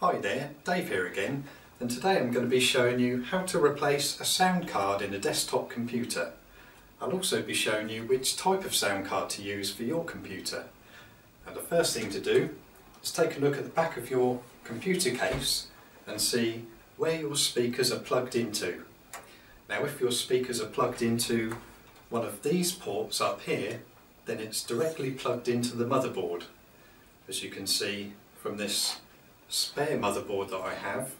Hi there, Dave here again and today I'm going to be showing you how to replace a sound card in a desktop computer. I'll also be showing you which type of sound card to use for your computer. And the first thing to do is take a look at the back of your computer case and see where your speakers are plugged into. Now if your speakers are plugged into one of these ports up here then it's directly plugged into the motherboard. As you can see from this spare motherboard that I have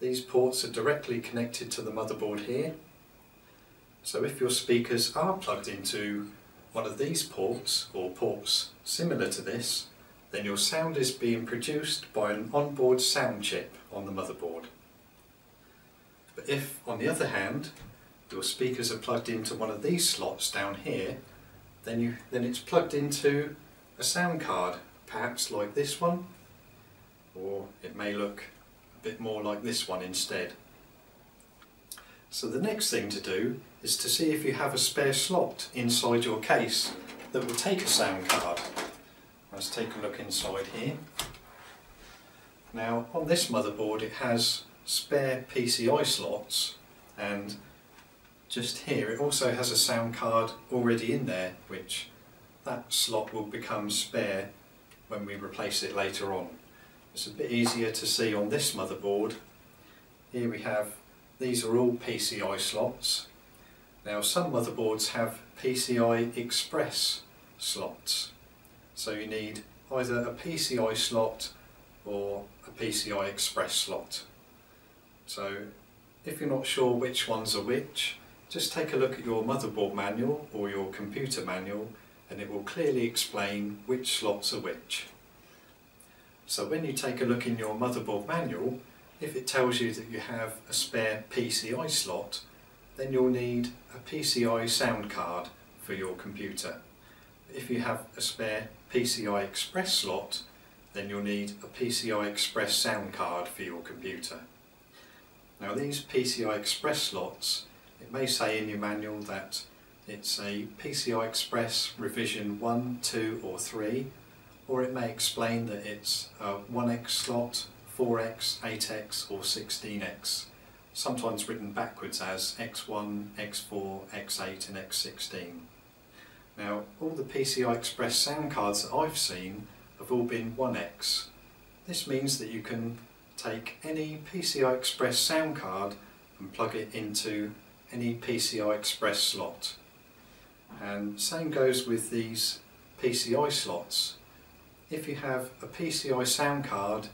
these ports are directly connected to the motherboard here. So if your speakers are plugged into one of these ports, or ports similar to this, then your sound is being produced by an onboard sound chip on the motherboard. But if, on the other hand, your speakers are plugged into one of these slots down here, then, you, then it's plugged into a sound card, perhaps like this one, or it may look a bit more like this one instead. So the next thing to do is to see if you have a spare slot inside your case that will take a sound card. Let's take a look inside here. Now on this motherboard it has spare PCI slots and just here it also has a sound card already in there which that slot will become spare when we replace it later on. It's a bit easier to see on this motherboard. Here we have, these are all PCI slots. Now some motherboards have PCI Express slots. So you need either a PCI slot or a PCI Express slot. So if you're not sure which ones are which, just take a look at your motherboard manual or your computer manual and it will clearly explain which slots are which. So when you take a look in your motherboard manual, if it tells you that you have a spare PCI slot, then you'll need a PCI sound card for your computer. If you have a spare PCI Express slot, then you'll need a PCI Express sound card for your computer. Now these PCI Express slots, it may say in your manual that it's a PCI Express revision 1, 2 or 3 or it may explain that it's um, a 1x slot, 4x, 8x or 16x, sometimes written backwards as x1, x4, x8 and x16. Now all the PCI Express sound cards that I've seen have all been 1x. This means that you can take any PCI Express sound card and plug it into any PCI Express slot. And same goes with these PCI slots. If you have a PCI sound card,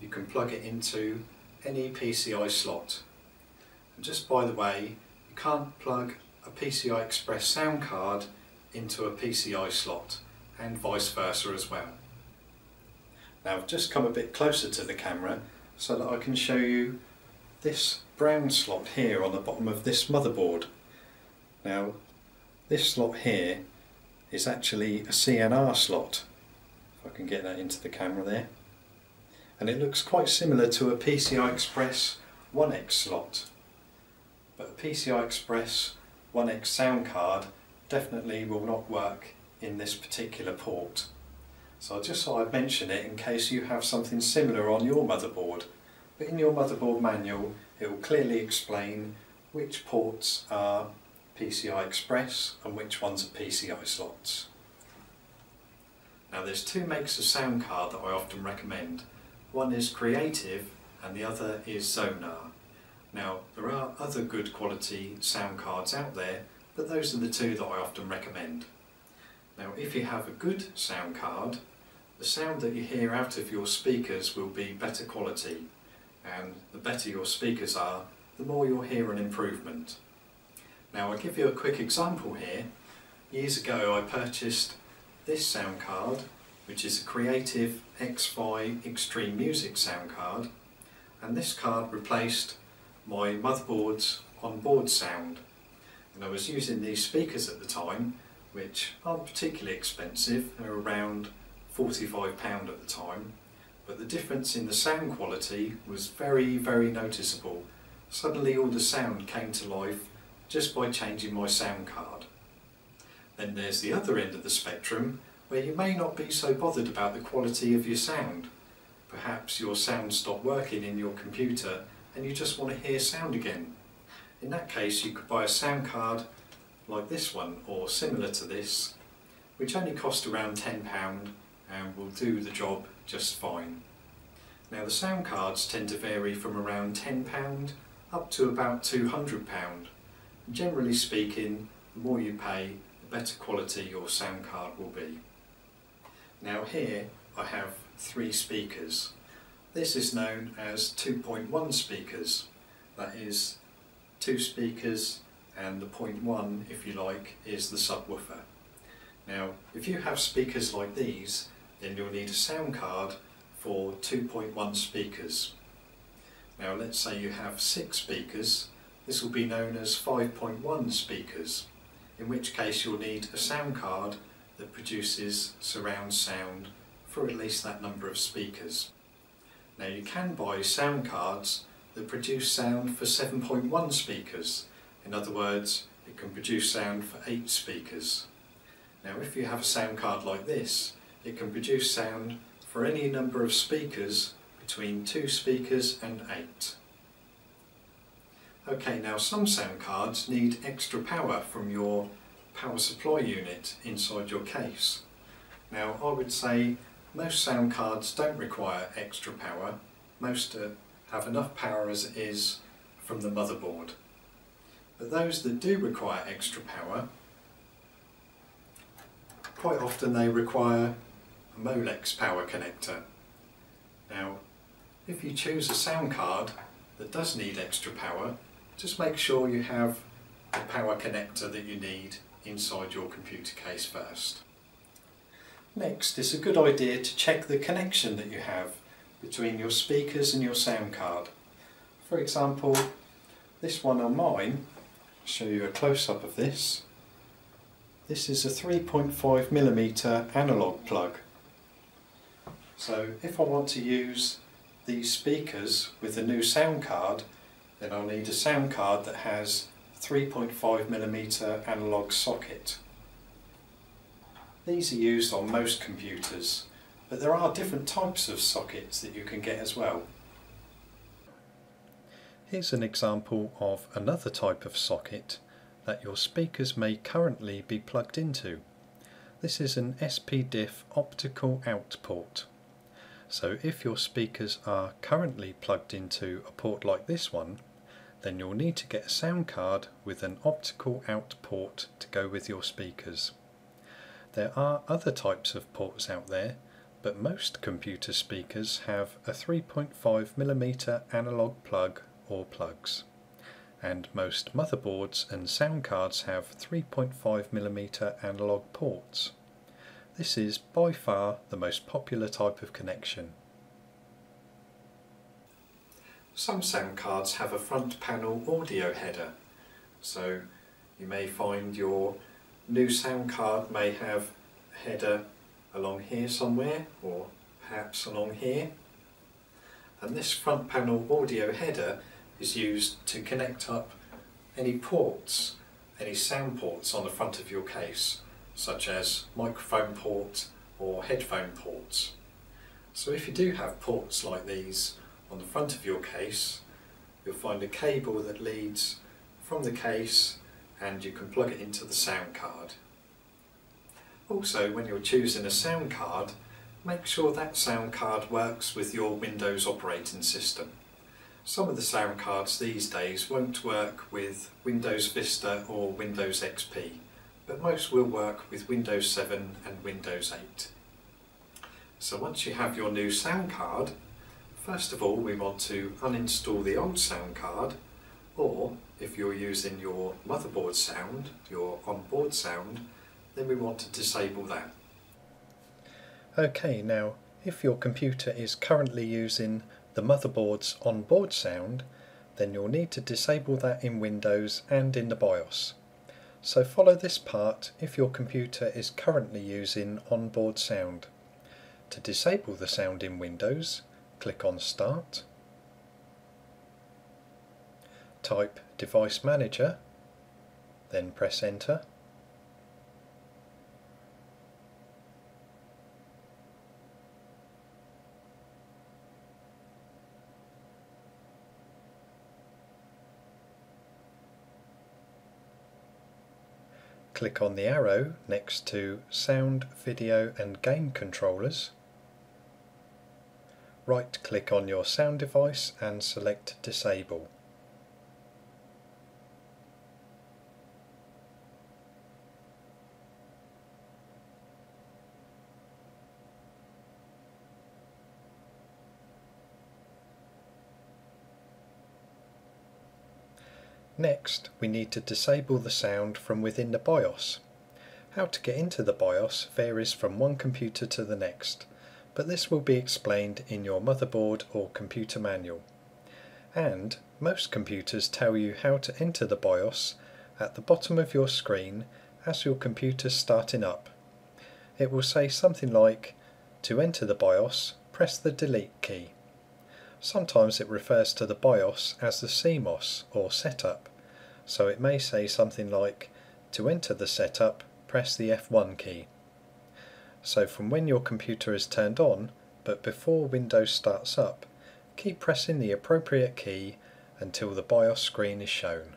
you can plug it into any PCI slot. And just by the way, you can't plug a PCI Express sound card into a PCI slot and vice versa as well. Now I've just come a bit closer to the camera so that I can show you this brown slot here on the bottom of this motherboard. Now this slot here is actually a CNR slot if I can get that into the camera there. And it looks quite similar to a PCI Express 1X slot. But a PCI Express 1X sound card definitely will not work in this particular port. So I just thought I'd mention it in case you have something similar on your motherboard. But in your motherboard manual it will clearly explain which ports are PCI Express and which ones are PCI slots. Now there's two makes of sound card that I often recommend. One is Creative and the other is Xonar. Now there are other good quality sound cards out there but those are the two that I often recommend. Now if you have a good sound card the sound that you hear out of your speakers will be better quality and the better your speakers are the more you'll hear an improvement. Now I'll give you a quick example here. Years ago I purchased this sound card, which is a Creative X-Fi Extreme Music sound card, and this card replaced my motherboard's onboard sound. And I was using these speakers at the time, which aren't particularly expensive, they're around £45 at the time, but the difference in the sound quality was very, very noticeable. Suddenly all the sound came to life just by changing my sound card. Then there's the other end of the spectrum where you may not be so bothered about the quality of your sound. perhaps your sound stopped working in your computer and you just want to hear sound again. In that case you could buy a sound card like this one or similar to this which only cost around £10 and will do the job just fine. Now the sound cards tend to vary from around £10 up to about £200. Generally speaking, the more you pay, better quality your sound card will be. Now here I have three speakers. This is known as 2.1 speakers. That is two speakers and the point one, if you like, is the subwoofer. Now, if you have speakers like these, then you'll need a sound card for 2.1 speakers. Now let's say you have six speakers, this will be known as 5.1 speakers, in which case you'll need a sound card that produces surround sound for at least that number of speakers. Now you can buy sound cards that produce sound for 7.1 speakers. In other words, it can produce sound for 8 speakers. Now if you have a sound card like this, it can produce sound for any number of speakers between 2 speakers and 8. Okay, now some sound cards need extra power from your power supply unit inside your case. Now I would say most sound cards don't require extra power, most uh, have enough power as it is from the motherboard. But those that do require extra power quite often they require a Molex power connector. Now, if you choose a sound card that does need extra power, just make sure you have the power connector that you need inside your computer case first. Next, it's a good idea to check the connection that you have between your speakers and your sound card. For example, this one on mine, I'll show you a close-up of this, this is a 3.5 millimeter analog plug. So if I want to use these speakers with the new sound card, then I'll need a sound card that has 3.5 millimeter analog socket. These are used on most computers, but there are different types of sockets that you can get as well. Here's an example of another type of socket that your speakers may currently be plugged into. This is an SPDIF optical out port. So if your speakers are currently plugged into a port like this one, then you'll need to get a sound card with an optical out port to go with your speakers. There are other types of ports out there, but most computer speakers have a 3.5mm analog plug or plugs and most motherboards and sound cards have 3.5mm analog ports. This is by far the most popular type of connection. Some sound cards have a front panel audio header, so you may find your new sound card may have a header along here somewhere or perhaps along here and this front panel audio header is used to connect up any ports, any sound ports on the front of your case, such as microphone port or headphone ports. So if you do have ports like these on the front of your case, you'll find a cable that leads from the case and you can plug it into the sound card. Also, when you're choosing a sound card, make sure that sound card works with your Windows operating system. Some of the sound cards these days won't work with Windows Vista or Windows XP, but most will work with Windows 7 and Windows 8. So once you have your new sound card, first of all we want to uninstall the old sound card, or if you're using your motherboard sound, your onboard sound, then we want to disable that. Okay, now if your computer is currently using the motherboard's onboard sound, then you'll need to disable that in Windows and in the BIOS. So follow this part if your computer is currently using onboard sound. To disable the sound in Windows, click on Start. Type Device Manager, then press Enter. click on the arrow next to Sound, Video and Game Controllers Right click on your sound device and select Disable. Next, we need to disable the sound from within the BIOS. How to get into the BIOS varies from one computer to the next, but this will be explained in your motherboard or computer manual. And most computers tell you how to enter the BIOS at the bottom of your screen as your computer is starting up. It will say something like, to enter the BIOS, press the delete key. Sometimes it refers to the BIOS as the CMOS or setup, so it may say something like, to enter the setup, press the F1 key. So from when your computer is turned on, but before Windows starts up, keep pressing the appropriate key until the BIOS screen is shown.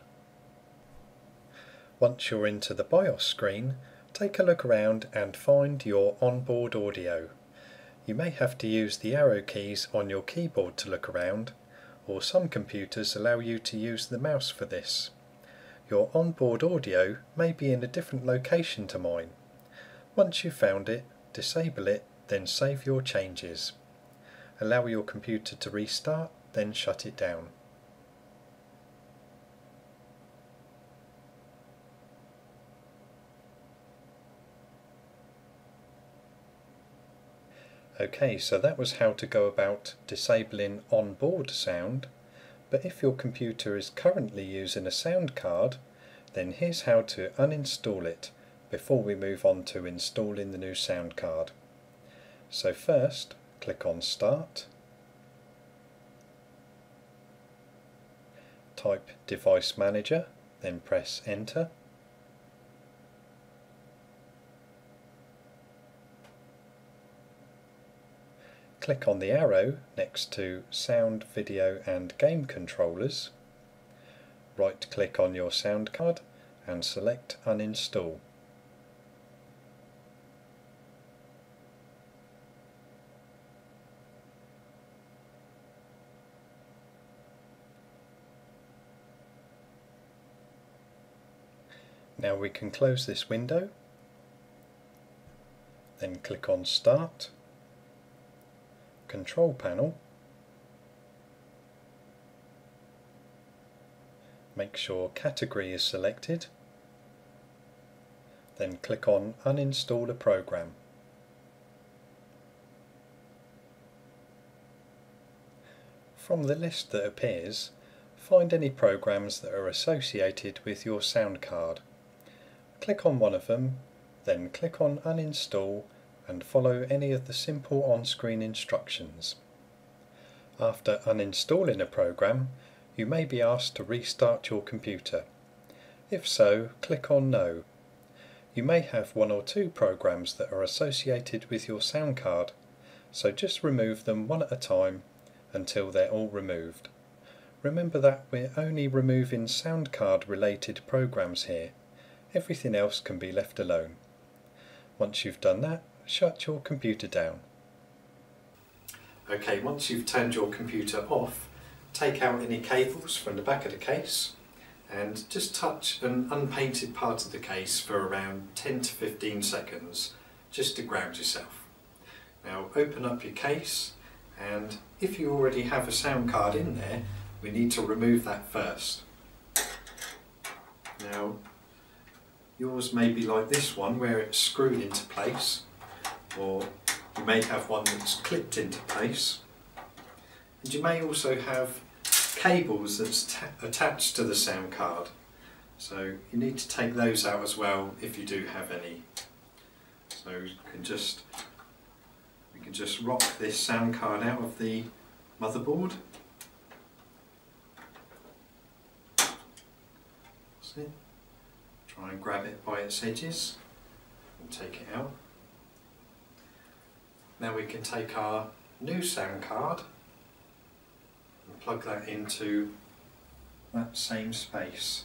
Once you're into the BIOS screen, take a look around and find your onboard audio. You may have to use the arrow keys on your keyboard to look around, or some computers allow you to use the mouse for this. Your onboard audio may be in a different location to mine. Once you've found it, disable it, then save your changes. Allow your computer to restart, then shut it down. Okay, so that was how to go about disabling onboard sound but if your computer is currently using a sound card, then here's how to uninstall it before we move on to installing the new sound card. So first, click on Start, type Device Manager, then press Enter. click on the arrow next to Sound, Video and Game Controllers. Right click on your sound card and select Uninstall. Now we can close this window, then click on Start control panel, make sure category is selected, then click on uninstall a program. From the list that appears, find any programs that are associated with your sound card. Click on one of them, then click on uninstall and follow any of the simple on-screen instructions. After uninstalling a program, you may be asked to restart your computer. If so, click on No. You may have one or two programs that are associated with your sound card, so just remove them one at a time until they're all removed. Remember that we're only removing sound card related programs here. Everything else can be left alone. Once you've done that, shut your computer down. Okay, once you've turned your computer off, take out any cables from the back of the case and just touch an unpainted part of the case for around 10 to 15 seconds just to ground yourself. Now open up your case and if you already have a sound card in there we need to remove that first. Now yours may be like this one where it's screwed into place or you may have one that's clipped into place. And you may also have cables that's attached to the sound card. So you need to take those out as well if you do have any. So you can just we can just rock this sound card out of the motherboard. See? Try and grab it by its edges and take it out. Now we can take our new sound card and plug that into that same space.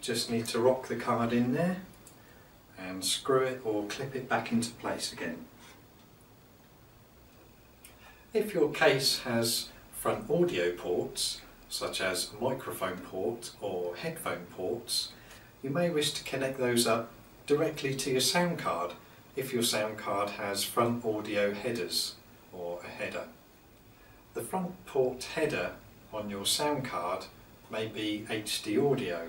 Just need to rock the card in there and screw it or clip it back into place again. If your case has front audio ports, such as microphone port or headphone ports, you may wish to connect those up directly to your sound card if your sound card has front audio headers or a header. The front port header on your sound card may be HD audio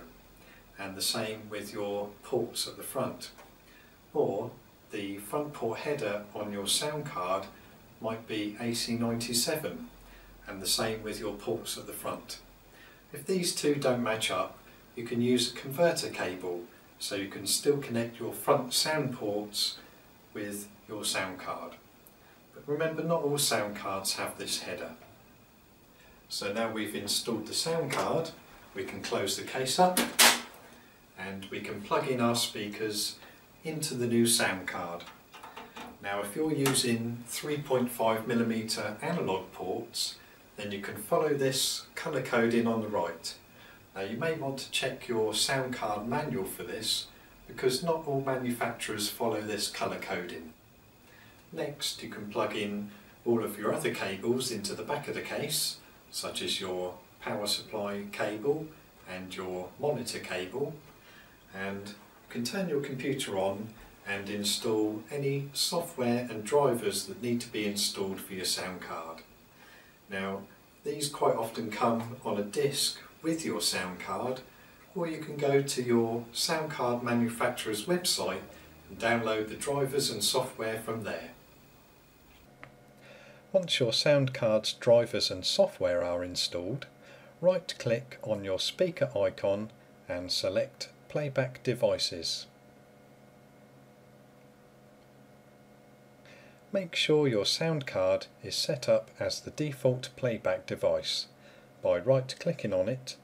and the same with your ports at the front. Or the front port header on your sound card might be AC97 and the same with your ports at the front. If these two don't match up, you can use a converter cable so you can still connect your front sound ports with your sound card. But remember not all sound cards have this header. So now we've installed the sound card, we can close the case up and we can plug in our speakers into the new sound card. Now if you're using 3.5mm analog ports then you can follow this colour coding on the right. Now you may want to check your sound card manual for this because not all manufacturers follow this colour coding. Next you can plug in all of your other cables into the back of the case such as your power supply cable and your monitor cable and you can turn your computer on and install any software and drivers that need to be installed for your sound card. Now these quite often come on a disc with your sound card or you can go to your sound card manufacturer's website and download the drivers and software from there. Once your sound card's drivers and software are installed, right click on your speaker icon and select Playback Devices. Make sure your sound card is set up as the default playback device by right clicking on it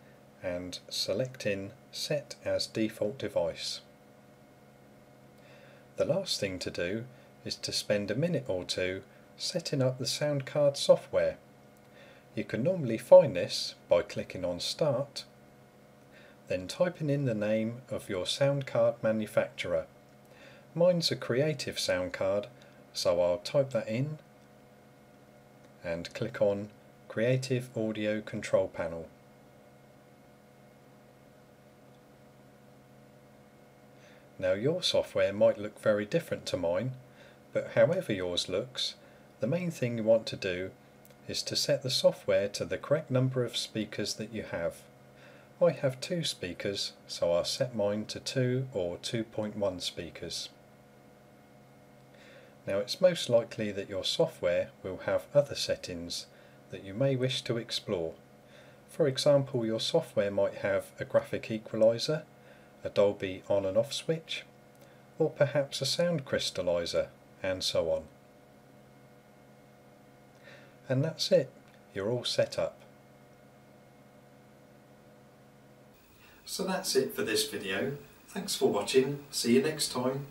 and selecting Set as Default Device. The last thing to do is to spend a minute or two setting up the sound card software. You can normally find this by clicking on Start, then typing in the name of your sound card manufacturer. Mine's a Creative sound card so I'll type that in and click on Creative Audio Control Panel. Now your software might look very different to mine, but however yours looks, the main thing you want to do is to set the software to the correct number of speakers that you have. I have two speakers, so I'll set mine to 2 or 2.1 speakers. Now it's most likely that your software will have other settings that you may wish to explore. For example, your software might have a graphic equalizer, a Dolby on and off switch, or perhaps a sound crystallizer, and so on. And that's it, you're all set up. So that's it for this video. Thanks for watching, see you next time.